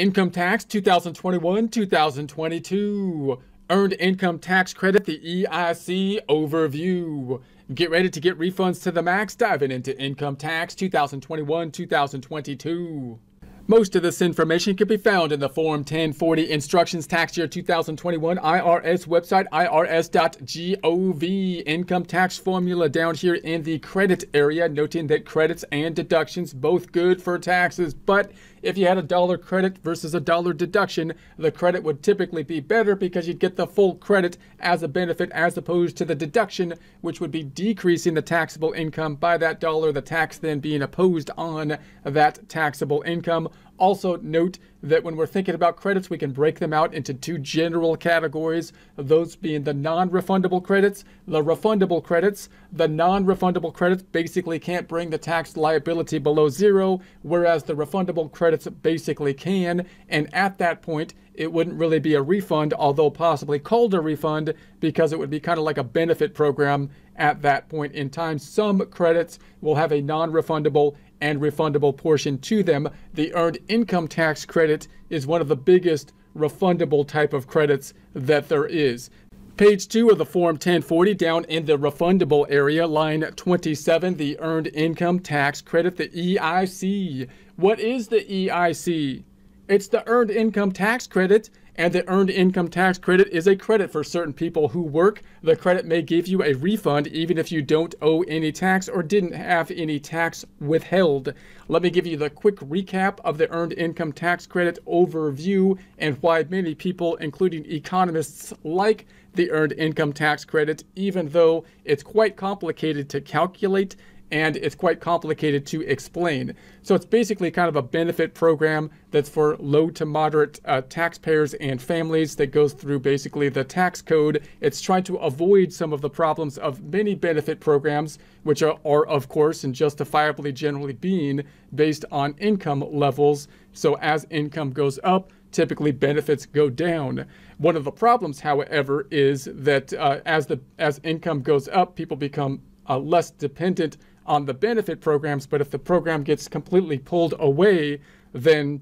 Income tax 2021 2022. Earned income tax credit, the EIC overview. Get ready to get refunds to the max diving into income tax 2021 2022. Most of this information can be found in the Form 1040 Instructions Tax Year 2021 IRS website, irs.gov. Income tax formula down here in the credit area, noting that credits and deductions both good for taxes. But if you had a dollar credit versus a dollar deduction, the credit would typically be better because you'd get the full credit as a benefit as opposed to the deduction, which would be decreasing the taxable income by that dollar, the tax then being opposed on that taxable income. Also, note that when we're thinking about credits, we can break them out into two general categories, those being the non refundable credits, the refundable credits. The non refundable credits basically can't bring the tax liability below zero, whereas the refundable credits basically can. And at that point, it wouldn't really be a refund, although possibly called a refund, because it would be kind of like a benefit program at that point in time. Some credits will have a non refundable and refundable portion to them. The earned income tax credit is one of the biggest refundable type of credits that there is. Page 2 of the Form 1040 down in the refundable area, line 27, the earned income tax credit, the EIC. What is the EIC? It's the earned income tax credit and the earned income tax credit is a credit for certain people who work. The credit may give you a refund even if you don't owe any tax or didn't have any tax withheld. Let me give you the quick recap of the earned income tax credit overview and why many people, including economists, like the earned income tax credit, even though it's quite complicated to calculate and it's quite complicated to explain. So it's basically kind of a benefit program that's for low to moderate uh, taxpayers and families that goes through basically the tax code. It's trying to avoid some of the problems of many benefit programs, which are, are of course and justifiably generally being based on income levels. So as income goes up, typically benefits go down. One of the problems, however, is that uh, as the as income goes up, people become uh, less dependent on the benefit programs, but if the program gets completely pulled away, then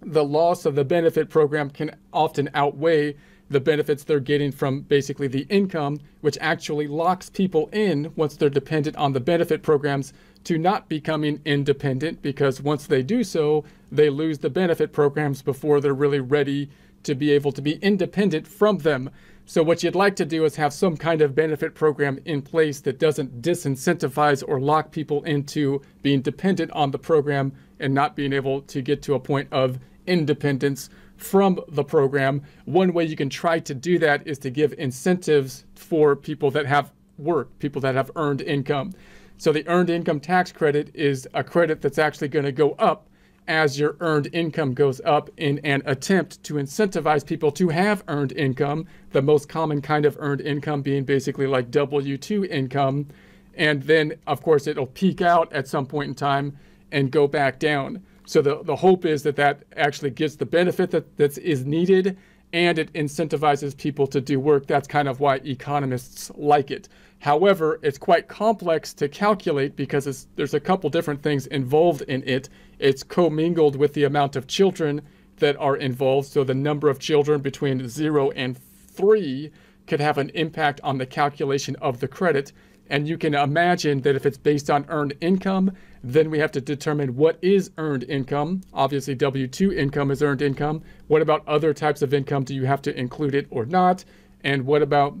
the loss of the benefit program can often outweigh the benefits they're getting from basically the income, which actually locks people in once they're dependent on the benefit programs to not becoming independent because once they do so, they lose the benefit programs before they're really ready to be able to be independent from them. So what you'd like to do is have some kind of benefit program in place that doesn't disincentivize or lock people into being dependent on the program and not being able to get to a point of independence from the program. One way you can try to do that is to give incentives for people that have work, people that have earned income. So the earned income tax credit is a credit that's actually going to go up as your earned income goes up in an attempt to incentivize people to have earned income, the most common kind of earned income being basically like W 2 income. And then, of course, it'll peak out at some point in time and go back down. So the, the hope is that that actually gets the benefit that that is needed and it incentivizes people to do work. That's kind of why economists like it. However, it's quite complex to calculate because there's a couple different things involved in it. It's commingled with the amount of children that are involved. So the number of children between zero and three could have an impact on the calculation of the credit. And you can imagine that if it's based on earned income, then we have to determine what is earned income. Obviously, W 2 income is earned income. What about other types of income? Do you have to include it or not? And what about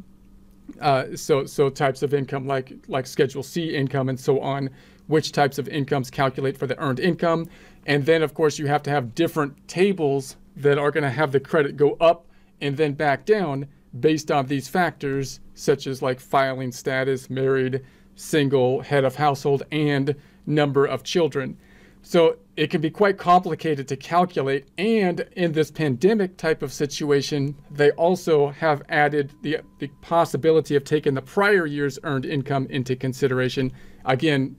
uh, so so types of income like like Schedule C income and so on, which types of incomes calculate for the earned income, and then of course you have to have different tables that are going to have the credit go up and then back down based on these factors such as like filing status, married, single, head of household, and number of children. So it can be quite complicated to calculate. And in this pandemic type of situation, they also have added the, the possibility of taking the prior year's earned income into consideration. Again,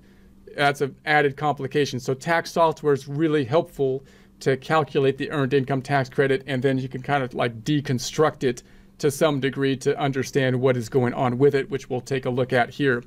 that's an added complication. So tax software is really helpful to calculate the earned income tax credit, and then you can kind of like deconstruct it to some degree to understand what is going on with it, which we'll take a look at here.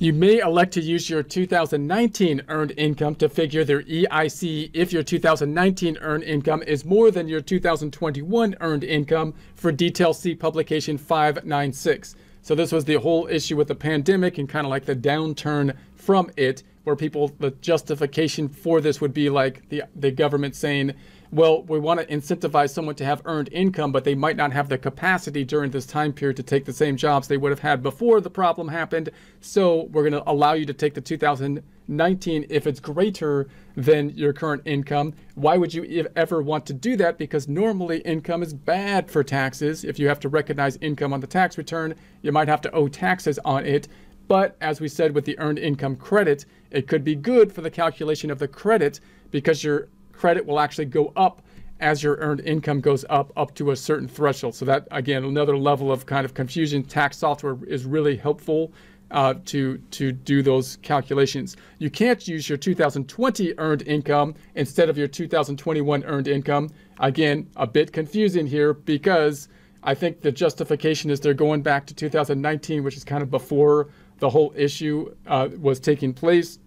You may elect to use your 2019 earned income to figure their EIC if your 2019 earned income is more than your 2021 earned income for detail see publication 596. So this was the whole issue with the pandemic and kind of like the downturn from it where people the justification for this would be like the the government saying well, we want to incentivize someone to have earned income, but they might not have the capacity during this time period to take the same jobs they would have had before the problem happened. So we're going to allow you to take the 2019 if it's greater than your current income. Why would you ever want to do that? Because normally income is bad for taxes. If you have to recognize income on the tax return, you might have to owe taxes on it. But as we said with the earned income credit, it could be good for the calculation of the credit because you're credit will actually go up as your earned income goes up up to a certain threshold. So that again, another level of kind of confusion. Tax software is really helpful uh, to to do those calculations. You can't use your 2020 earned income instead of your 2021 earned income. Again, a bit confusing here because I think the justification is they're going back to 2019, which is kind of before the whole issue uh, was taking place.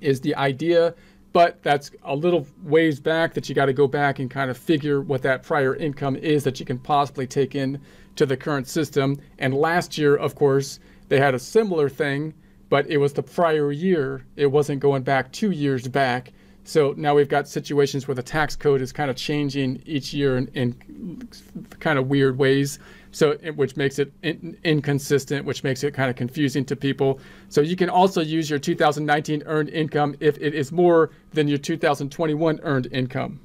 Is the idea but that's a little ways back that you got to go back and kind of figure what that prior income is that you can possibly take in to the current system. And last year, of course, they had a similar thing, but it was the prior year. It wasn't going back two years back. So now we've got situations where the tax code is kind of changing each year in, in kind of weird ways so which makes it in, inconsistent, which makes it kind of confusing to people. So you can also use your 2019 earned income if it is more than your 2021 earned income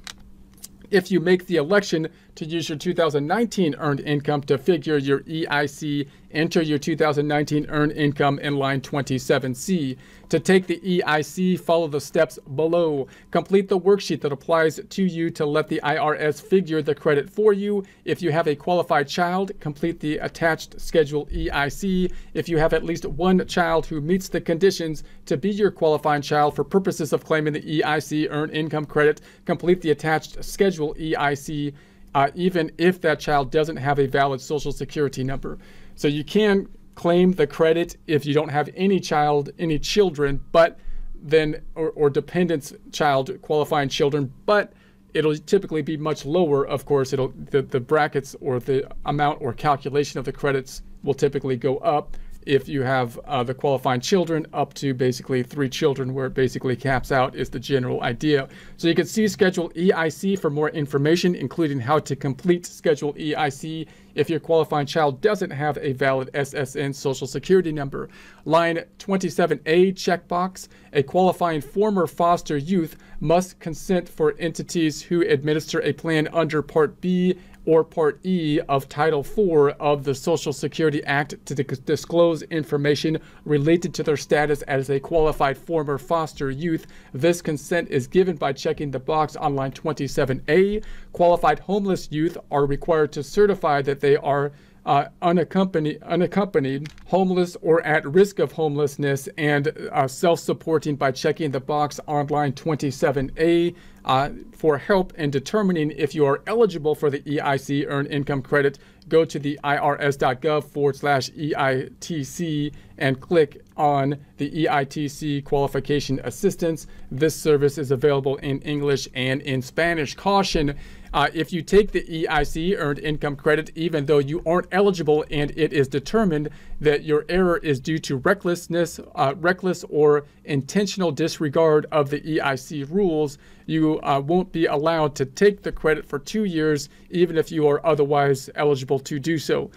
if you make the election to use your 2019 earned income to figure your EIC, enter your 2019 earned income in line 27C. To take the EIC, follow the steps below. Complete the worksheet that applies to you to let the IRS figure the credit for you. If you have a qualified child, complete the attached Schedule EIC. If you have at least one child who meets the conditions to be your qualifying child for purposes of claiming the EIC earned income credit, complete the attached Schedule EIC, uh, even if that child doesn't have a valid social security number. So you can claim the credit if you don't have any child, any children, but then, or, or dependents child qualifying children, but it'll typically be much lower. Of course, it'll the, the brackets or the amount or calculation of the credits will typically go up if you have uh, the qualifying children up to basically three children where it basically caps out is the general idea. So you can see Schedule EIC for more information, including how to complete Schedule EIC if your qualifying child doesn't have a valid SSN social security number. Line 27A checkbox, a qualifying former foster youth must consent for entities who administer a plan under Part B or Part E of Title IV of the Social Security Act to disclose information related to their status as a qualified former foster youth. This consent is given by checking the box on line 27A. Qualified homeless youth are required to certify that they are uh, unaccompanied, unaccompanied, homeless, or at risk of homelessness, and uh, self supporting by checking the box on line 27A uh, for help in determining if you are eligible for the EIC Earned Income Credit. Go to the irs.gov forward slash EITC and click on the EITC Qualification Assistance. This service is available in English and in Spanish. Caution uh, if you take the EIC, Earned Income Credit, even though you aren't eligible and it is determined that your error is due to recklessness, uh, reckless or intentional disregard of the EIC rules, you uh, won't be allowed to take the credit for two years, even if you are otherwise eligible to do so.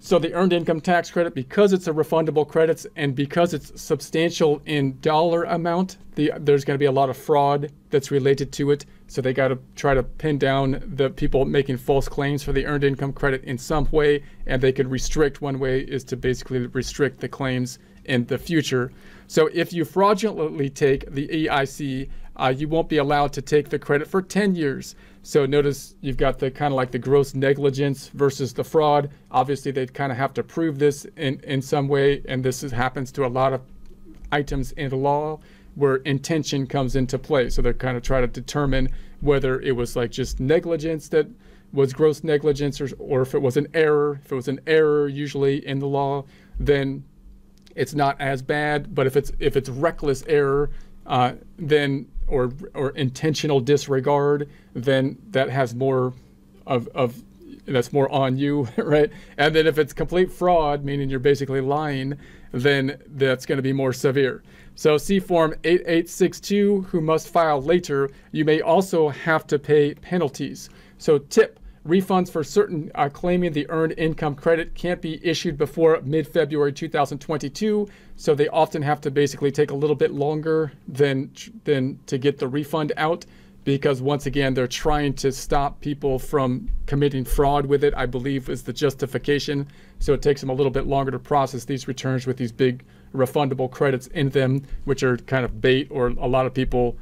So the earned income tax credit, because it's a refundable credit and because it's substantial in dollar amount, the, there's going to be a lot of fraud that's related to it. So they got to try to pin down the people making false claims for the earned income credit in some way, and they can restrict. One way is to basically restrict the claims in the future. So if you fraudulently take the EIC, uh, you won't be allowed to take the credit for 10 years. So notice you've got the kind of like the gross negligence versus the fraud. Obviously, they kind of have to prove this in, in some way, and this is, happens to a lot of items in the law where intention comes into play. So they're kind of trying to determine whether it was like just negligence that was gross negligence or, or if it was an error. If it was an error, usually in the law, then it's not as bad. But if it's if it's reckless error, uh, then or or intentional disregard, then that has more of of that's more on you, right? And then if it's complete fraud, meaning you're basically lying, then that's going to be more severe. So see Form 8862, who must file later, you may also have to pay penalties. So tip, refunds for certain uh, claiming the earned income credit can't be issued before mid-February 2022, so they often have to basically take a little bit longer than, than to get the refund out because once again they're trying to stop people from committing fraud with it i believe is the justification so it takes them a little bit longer to process these returns with these big refundable credits in them which are kind of bait or a lot of people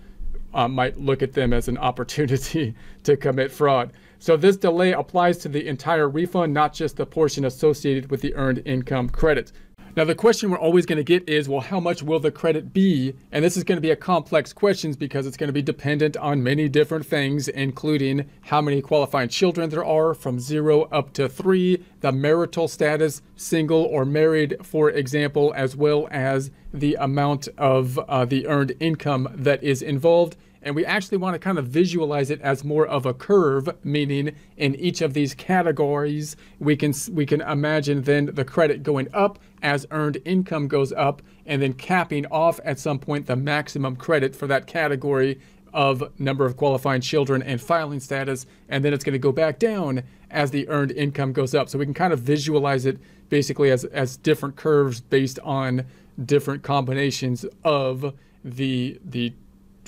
uh, might look at them as an opportunity to commit fraud. So this delay applies to the entire refund not just the portion associated with the earned income credit now, the question we're always going to get is, well, how much will the credit be? And this is going to be a complex question because it's going to be dependent on many different things, including how many qualifying children there are from zero up to three, the marital status, single or married, for example, as well as the amount of uh, the earned income that is involved. And we actually want to kind of visualize it as more of a curve, meaning in each of these categories, we can we can imagine then the credit going up as earned income goes up, and then capping off at some point the maximum credit for that category of number of qualifying children and filing status, and then it's going to go back down as the earned income goes up. So we can kind of visualize it basically as, as different curves based on different combinations of the the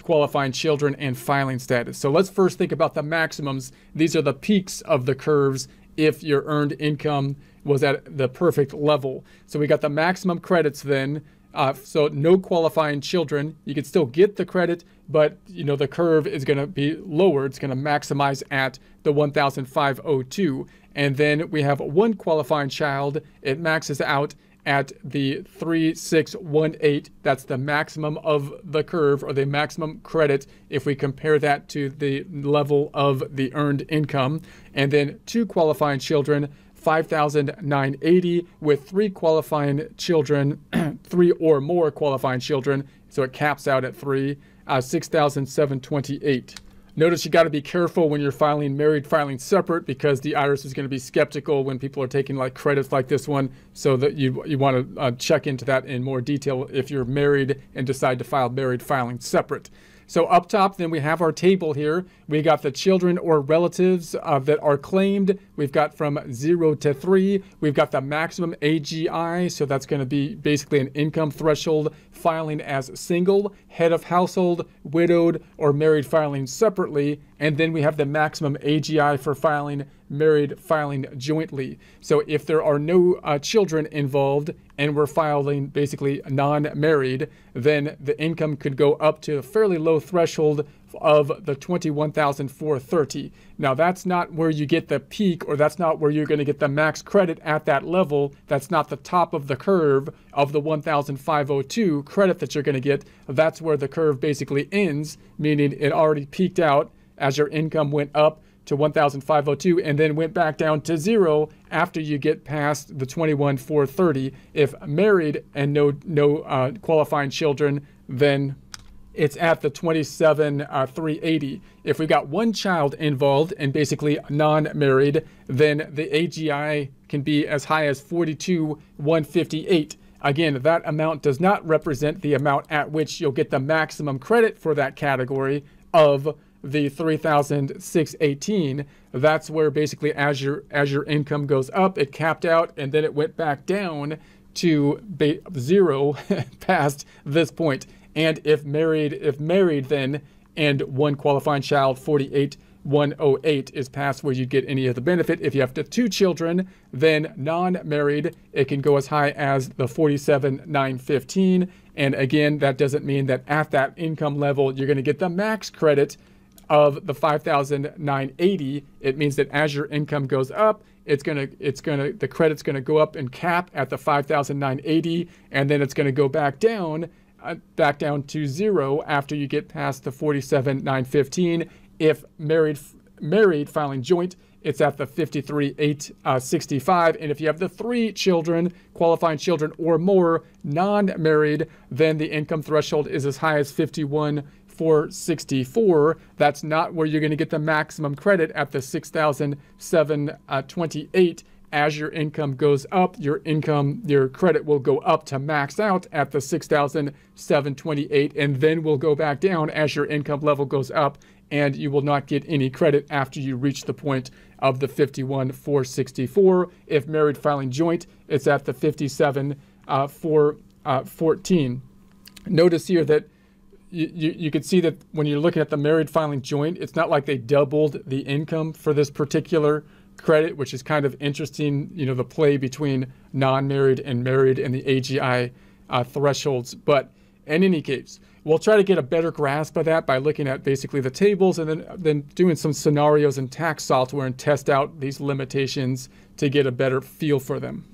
qualifying children and filing status. So let's first think about the maximums. These are the peaks of the curves if your earned income was at the perfect level. So we got the maximum credits then. Uh, so no qualifying children. You can still get the credit, but you know the curve is going to be lower. It's going to maximize at the 1,502. And then we have one qualifying child. It maxes out at the 3618. That's the maximum of the curve or the maximum credit if we compare that to the level of the earned income. And then two qualifying children, 5,980 with three qualifying children, three or more qualifying children. So it caps out at three, uh, 6,728. Notice you got to be careful when you're filing married filing separate because the IRS is going to be skeptical when people are taking like credits like this one. So that you you want to uh, check into that in more detail if you're married and decide to file married filing separate. So up top, then we have our table here. We got the children or relatives uh, that are claimed. We've got from zero to three. We've got the maximum AGI. So that's going to be basically an income threshold filing as single, head of household, widowed, or married filing separately. And then we have the maximum AGI for filing married filing jointly. So if there are no uh, children involved and we're filing basically non-married, then the income could go up to a fairly low threshold of the 21,430. Now that's not where you get the peak or that's not where you're going to get the max credit at that level. That's not the top of the curve of the 1,502 credit that you're going to get. That's where the curve basically ends, meaning it already peaked out as your income went up to 1,502 and then went back down to zero after you get past the 21,430. If married and no no uh, qualifying children, then it's at the 27,380. Uh, if we got one child involved and basically non-married, then the AGI can be as high as 42,158. Again, that amount does not represent the amount at which you'll get the maximum credit for that category of the 3,618, that's where basically as your as your income goes up, it capped out and then it went back down to zero past this point. And if married, if married then and one qualifying child, 48 108 is past where you'd get any of the benefit. If you have two children, then non-married, it can go as high as the 47,915. And again, that doesn't mean that at that income level, you're going to get the max credit of the 5,980, it means that as your income goes up, it's gonna, it's gonna, the credit's gonna go up and cap at the 5,980, and then it's gonna go back down, uh, back down to zero after you get past the 47,915. If married married filing joint, it's at the 53,865. And if you have the three children, qualifying children or more, non-married, then the income threshold is as high as 51,464. That's not where you're going to get the maximum credit at the 6,728 as your income goes up, your income, your credit will go up to max out at the 6,728 and then will go back down as your income level goes up and you will not get any credit after you reach the point of the 51,464. If married filing joint, it's at the 57,414. Uh, Notice here that you, you, you can see that when you're looking at the married filing joint, it's not like they doubled the income for this particular credit, which is kind of interesting, you know, the play between non-married and married and the AGI uh, thresholds. But in any case, we'll try to get a better grasp of that by looking at basically the tables and then, then doing some scenarios in tax software and test out these limitations to get a better feel for them.